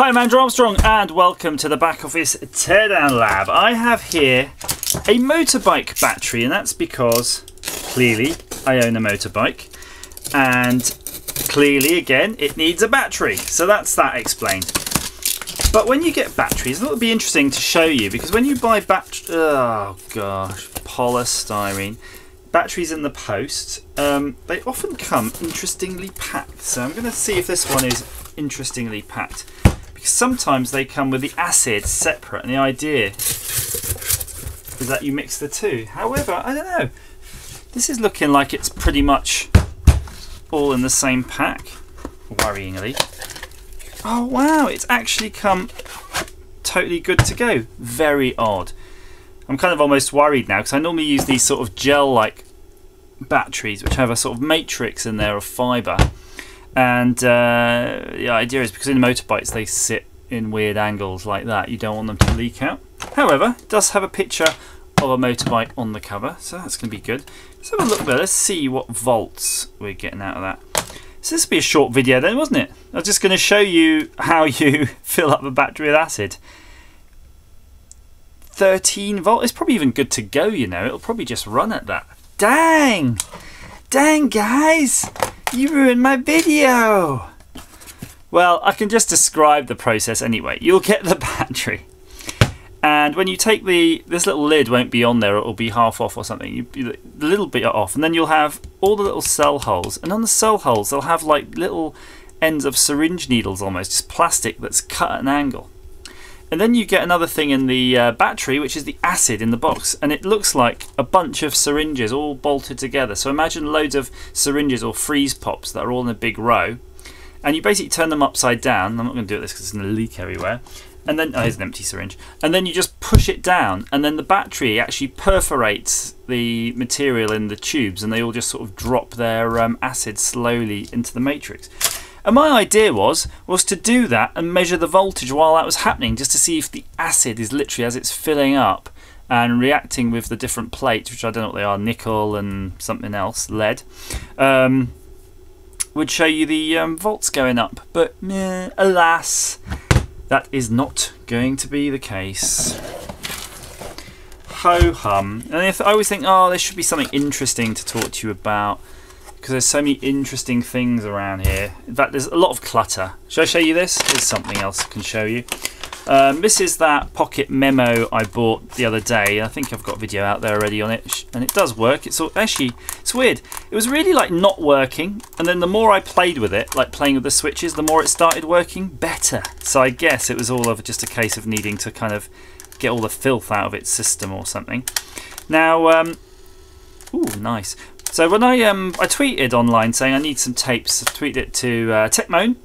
Hi, I'm Andrew Armstrong, and welcome to the back office teardown lab. I have here a motorbike battery, and that's because clearly I own a motorbike, and clearly again it needs a battery. So that's that explained. But when you get batteries, it would be interesting to show you because when you buy bat, oh gosh, polystyrene batteries in the post, um, they often come interestingly packed. So I'm going to see if this one is interestingly packed because sometimes they come with the acid separate, and the idea is that you mix the two. However, I don't know. This is looking like it's pretty much all in the same pack, worryingly. Oh wow, it's actually come totally good to go. Very odd. I'm kind of almost worried now because I normally use these sort of gel-like batteries which have a sort of matrix in there of fibre. And uh, the idea is because in motorbikes they sit in weird angles like that, you don't want them to leak out. However, it does have a picture of a motorbike on the cover, so that's going to be good. Let's have a look there. Let's see what volts we're getting out of that. So this will be a short video then, wasn't it? I was just going to show you how you fill up a battery with acid. 13 volt. It's probably even good to go, you know. It'll probably just run at that. Dang! Dang, guys! You ruined my video! Well, I can just describe the process anyway. You'll get the battery. And when you take the, this little lid won't be on there, it'll be half off or something. You, you, a little bit off, and then you'll have all the little cell holes. And on the cell holes, they'll have like little ends of syringe needles almost, just plastic that's cut at an angle. And then you get another thing in the uh, battery, which is the acid in the box. And it looks like a bunch of syringes all bolted together. So imagine loads of syringes or freeze pops that are all in a big row. And you basically turn them upside down. I'm not going to do this because it's going to leak everywhere and then oh, here's an empty syringe and then you just push it down and then the battery actually perforates the material in the tubes and they all just sort of drop their um, acid slowly into the matrix and my idea was was to do that and measure the voltage while that was happening just to see if the acid is literally as it's filling up and reacting with the different plates which I don't know what they are nickel and something else lead um, would show you the um, volts going up but alas that is not going to be the case. Ho hum. And if, I always think, oh, there should be something interesting to talk to you about because there's so many interesting things around here. In fact, there's a lot of clutter. Should I show you this? There's something else I can show you. Um, this is that pocket memo I bought the other day. I think I've got a video out there already on it, and it does work. It's all, actually it's weird. It was really like not working, and then the more I played with it, like playing with the switches, the more it started working better. So I guess it was all of just a case of needing to kind of get all the filth out of its system or something. Now, um, ooh, nice. So when I um I tweeted online saying I need some tapes, I tweeted it to uh, Techmoan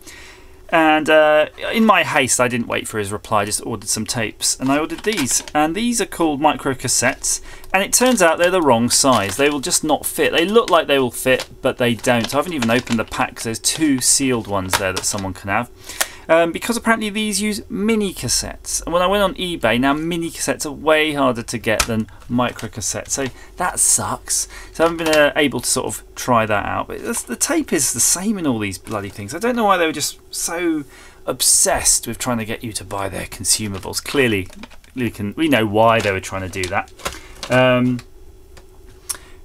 and uh, in my haste, I didn't wait for his reply, I just ordered some tapes. And I ordered these. And these are called micro cassettes. And it turns out they're the wrong size. They will just not fit. They look like they will fit, but they don't. I haven't even opened the pack there's two sealed ones there that someone can have um, because apparently these use mini cassettes. And when I went on eBay, now mini cassettes are way harder to get than micro cassettes. So that sucks. So I haven't been uh, able to sort of try that out. But the tape is the same in all these bloody things. I don't know why they were just so obsessed with trying to get you to buy their consumables. Clearly, we, can, we know why they were trying to do that. Um,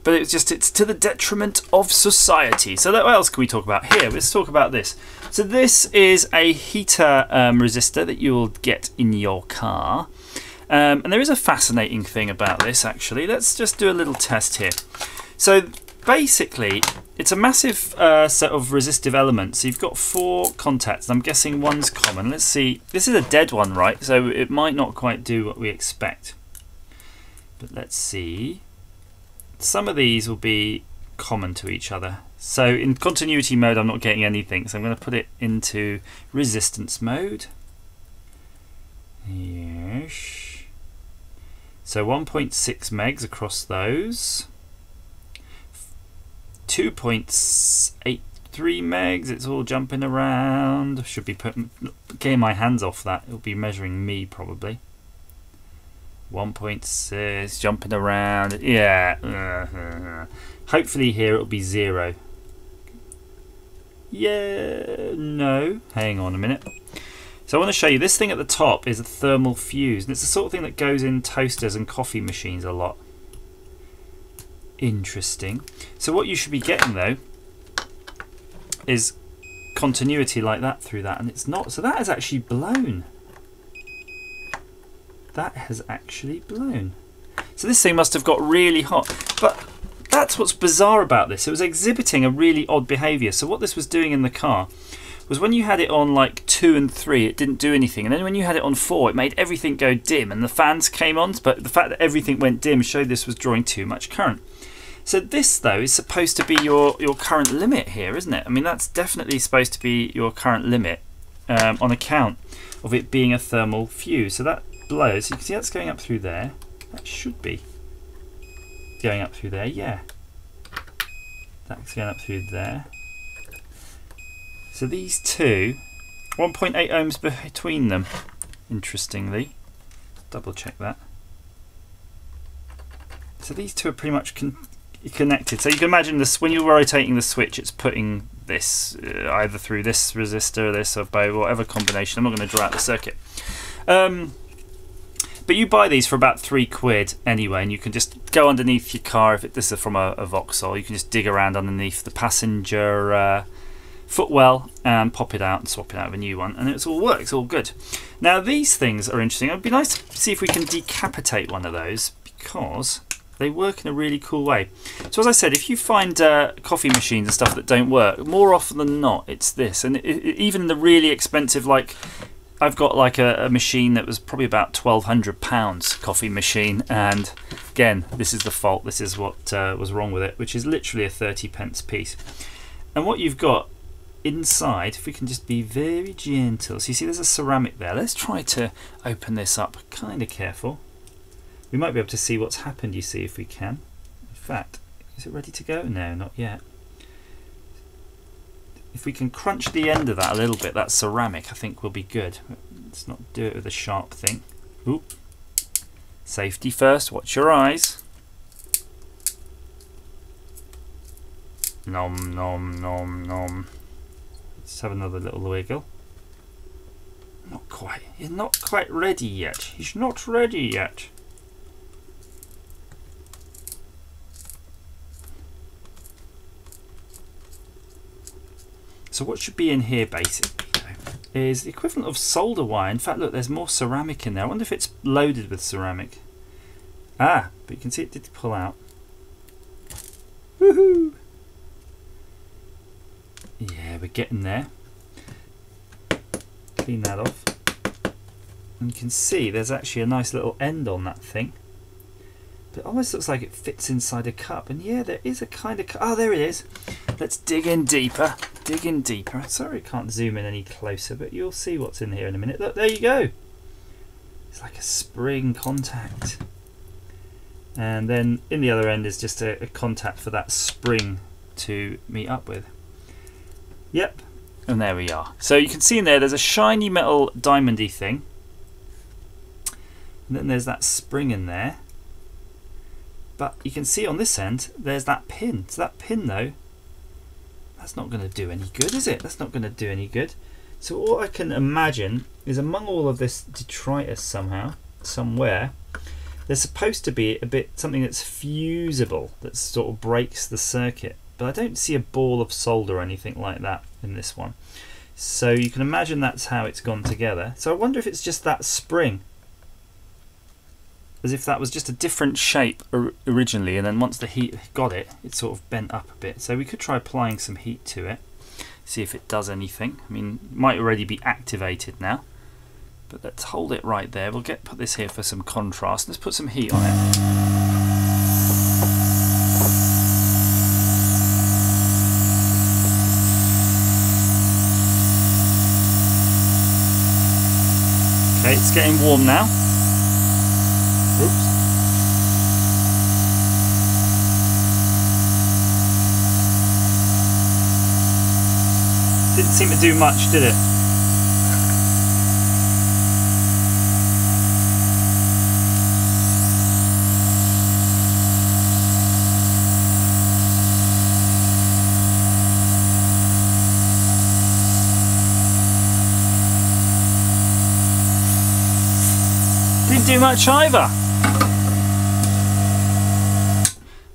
but it's just it's to the detriment of society. So what else can we talk about here? Let's talk about this. So this is a heater um, resistor that you will get in your car. Um, and there is a fascinating thing about this actually. Let's just do a little test here. So basically it's a massive uh, set of resistive elements. So you've got four contacts. I'm guessing one's common. Let's see. This is a dead one, right? So it might not quite do what we expect. But let's see some of these will be common to each other. So in continuity mode I'm not getting anything, so I'm going to put it into resistance mode. Yes. So 1.6 megs across those. 2.83 megs, it's all jumping around. Should be putting, getting my hands off that, it'll be measuring me probably. 1.6, jumping around. Yeah. Uh-huh. Hopefully here it'll be zero. Yeah, no. Hang on a minute. So I want to show you this thing at the top is a thermal fuse, and it's the sort of thing that goes in toasters and coffee machines a lot. Interesting. So what you should be getting though is continuity like that through that, and it's not. So that has actually blown. That has actually blown. So this thing must have got really hot. But that's what's bizarre about this. It was exhibiting a really odd behaviour. So what this was doing in the car was when you had it on like 2 and 3 it didn't do anything and then when you had it on 4 it made everything go dim and the fans came on but the fact that everything went dim showed this was drawing too much current. So this though is supposed to be your, your current limit here isn't it? I mean that's definitely supposed to be your current limit um, on account of it being a thermal fuse. So that blows, you can see that's going up through there. That should be going up through there, yeah. That's going up through there. So these two, 1.8 ohms between them, interestingly. Double check that. So these two are pretty much con connected. So you can imagine this when you're rotating the switch, it's putting this uh, either through this resistor, this or both, whatever combination. I'm not going to draw out the circuit. Um, but you buy these for about three quid anyway, and you can just go underneath your car. If it, this is from a, a Vauxhall, you can just dig around underneath the passenger uh, footwell and pop it out and swap it out with a new one, and it all works, all good. Now these things are interesting. It'd be nice to see if we can decapitate one of those because they work in a really cool way. So as I said, if you find uh, coffee machines and stuff that don't work, more often than not, it's this. And it, it, even the really expensive, like I've got like a, a, machine that was probably about twelve hundred pounds coffee machine, and again, this is the fault. This is what uh, was wrong with it, which is literally a thirty pence piece. And what you've got inside, if we can just be very gentle, so you see there's a ceramic there. Let's try to open this up, kind of careful. We might be able to see what's happened. You see, if we can. In fact, is it ready to go? No, not yet if we can crunch the end of that a little bit, that ceramic, I think will be good. Let's not do it with a sharp thing. Oop. Safety first, watch your eyes. Nom nom nom nom. Let's have another little wiggle. Not quite. He's not quite ready yet. He's not ready yet. So what should be in here basically is the equivalent of solder wire. In fact, look, there's more ceramic in there. I wonder if it's loaded with ceramic. Ah, but you can see it did pull out. Woohoo! Yeah, we're getting there. Clean that off. And you can see there's actually a nice little end on that thing. But it almost looks like it fits inside a cup. And yeah, there is a kind of... Oh, there it is. Let's dig in deeper Dig in deeper. Sorry I can't zoom in any closer, but you'll see what's in here in a minute. Look, there you go. It's like a spring contact. And then in the other end is just a, a contact for that spring to meet up with. Yep, and there we are. So you can see in there, there's a shiny metal diamondy thing. And then there's that spring in there. But you can see on this end, there's that pin. So that pin though that's not going to do any good, is it? That's not going to do any good. So all I can imagine is among all of this detritus somehow, somewhere, there's supposed to be a bit something that's fusible that sort of breaks the circuit. But I don't see a ball of solder or anything like that in this one. So you can imagine that's how it's gone together. So I wonder if it's just that spring as if that was just a different shape originally and then once the heat got it it sort of bent up a bit. So we could try applying some heat to it see if it does anything. I mean might already be activated now but let's hold it right there. We'll get put this here for some contrast. Let's put some heat on it. Okay, it's getting warm now. Didn't seem to do much, did it? didn't do much either.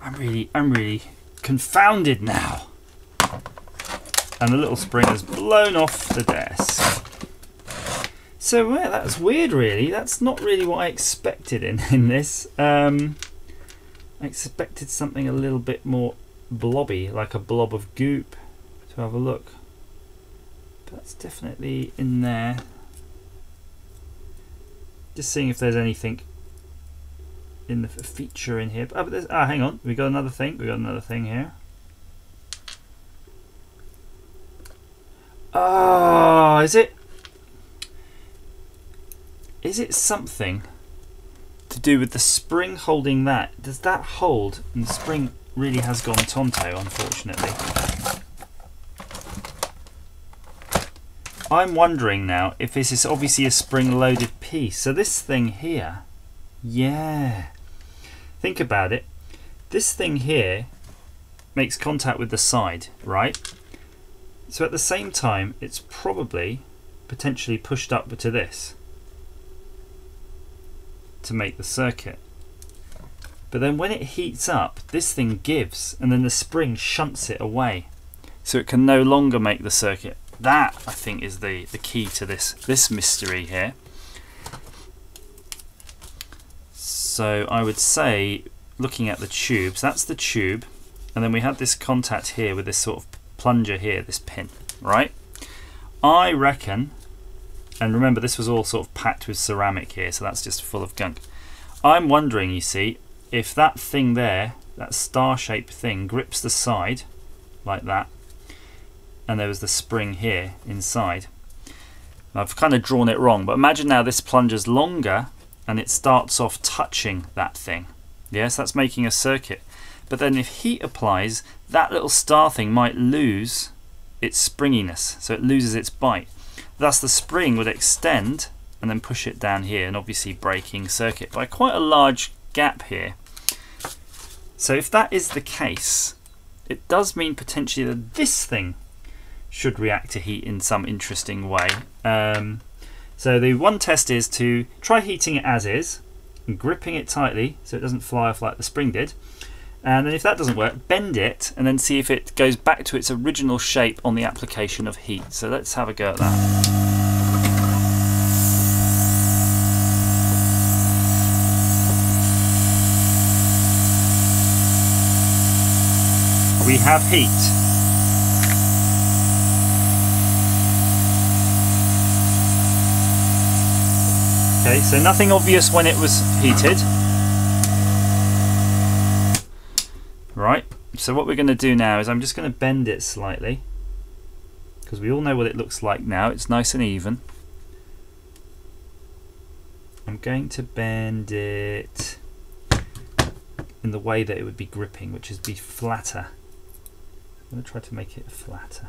I'm really, I'm really confounded now. And the little spring has blown off the desk. So yeah, that's weird really. That's not really what I expected in, in this. Um, I expected something a little bit more blobby, like a blob of goop to have a look. But that's definitely in there. Just seeing if there's anything in the feature in here. Oh, but ah, hang on. We got another thing. We got another thing here. Oh, is it? Is it something to do with the spring holding that? Does that hold? And the spring really has gone tonto, unfortunately. I'm wondering now if this is obviously a spring-loaded piece. So this thing here, yeah. Think about it. This thing here makes contact with the side, right? So at the same time, it's probably potentially pushed up to this to make the circuit. But then when it heats up, this thing gives and then the spring shunts it away. So it can no longer make the circuit. That, I think, is the, the key to this, this mystery here. So I would say, looking at the tubes, that's the tube. And then we had this contact here with this sort of plunger here, this pin, right? I reckon, and remember this was all sort of packed with ceramic here, so that's just full of gunk. I'm wondering, you see, if that thing there, that star-shaped thing, grips the side like that, and there was the spring here inside. I've kind of drawn it wrong, but imagine now this plunger's longer and it starts off touching that thing. Yes, that's making a circuit. But then if heat applies, that little star thing might lose its springiness, so it loses its bite. Thus the spring would extend and then push it down here and obviously breaking circuit by quite a large gap here. So if that is the case, it does mean potentially that this thing should react to heat in some interesting way. Um, so the one test is to try heating it as is, gripping it tightly so it doesn't fly off like the spring did. And then if that doesn't work, bend it and then see if it goes back to its original shape on the application of heat. So let's have a go at that. We have heat. Okay, so nothing obvious when it was heated. So what we're going to do now is I'm just going to bend it slightly because we all know what it looks like now. It's nice and even. I'm going to bend it in the way that it would be gripping, which is be flatter. I'm going to try to make it flatter.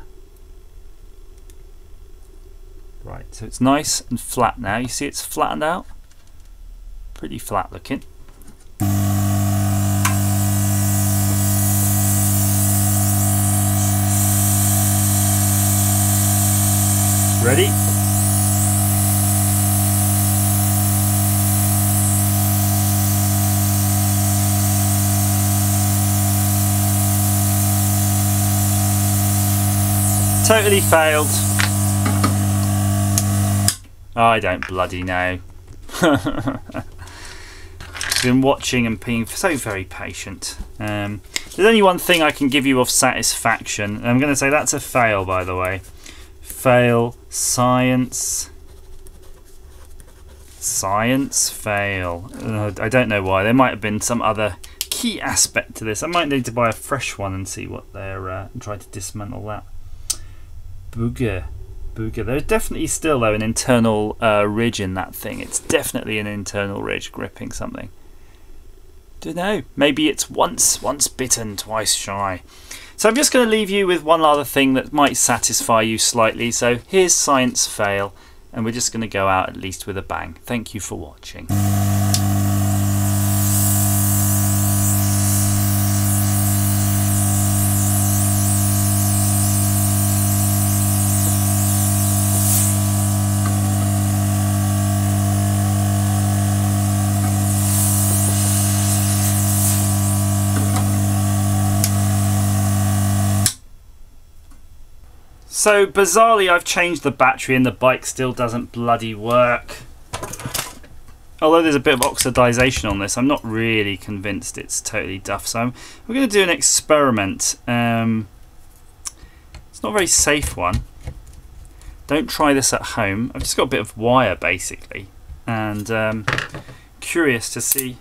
Right, so it's nice and flat now. You see it's flattened out? Pretty flat looking. Ready? Totally failed. I don't bloody know. been watching and being so very patient. Um, there's only one thing I can give you of satisfaction. I'm going to say that's a fail, by the way fail. Science. Science fail. Uh, I don't know why. There might have been some other key aspect to this. I might need to buy a fresh one and see what they're uh, and try to dismantle that. Booger. Booger. There's definitely still though an internal uh, ridge in that thing. It's definitely an internal ridge gripping something. Don't know. Maybe it's once once bitten, twice shy. So I'm just going to leave you with one other thing that might satisfy you slightly. So here's Science Fail, and we're just going to go out at least with a bang. Thank you for watching. So bizarrely I've changed the battery and the bike still doesn't bloody work. Although there's a bit of oxidization on this, I'm not really convinced it's totally duff. So I'm, we're going to do an experiment. Um, it's not a very safe one. Don't try this at home. I've just got a bit of wire basically. And um, curious to see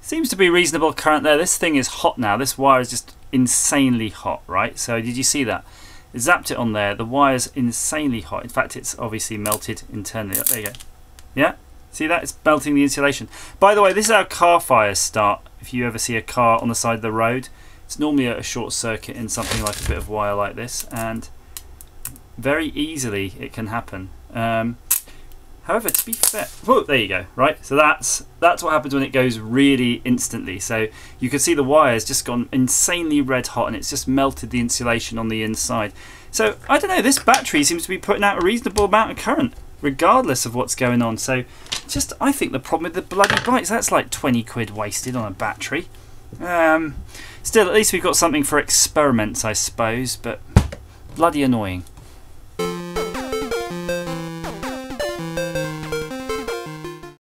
Seems to be reasonable current there. This thing is hot now. This wire is just insanely hot, right? So did you see that? I zapped it on there. The wire's insanely hot. In fact, it's obviously melted internally. There you go. Yeah? See that? It's melting the insulation. By the way, this is how car fires start. If you ever see a car on the side of the road, it's normally a short circuit in something like a bit of wire like this. And very easily it can happen. Um, However, to be fair, there you go, right? So that's that's what happens when it goes really instantly. So you can see the wire's just gone insanely red hot and it's just melted the insulation on the inside. So I don't know, this battery seems to be putting out a reasonable amount of current regardless of what's going on. So just, I think the problem with the bloody bikes, that's like 20 quid wasted on a battery. Um, still, at least we've got something for experiments, I suppose, but bloody annoying.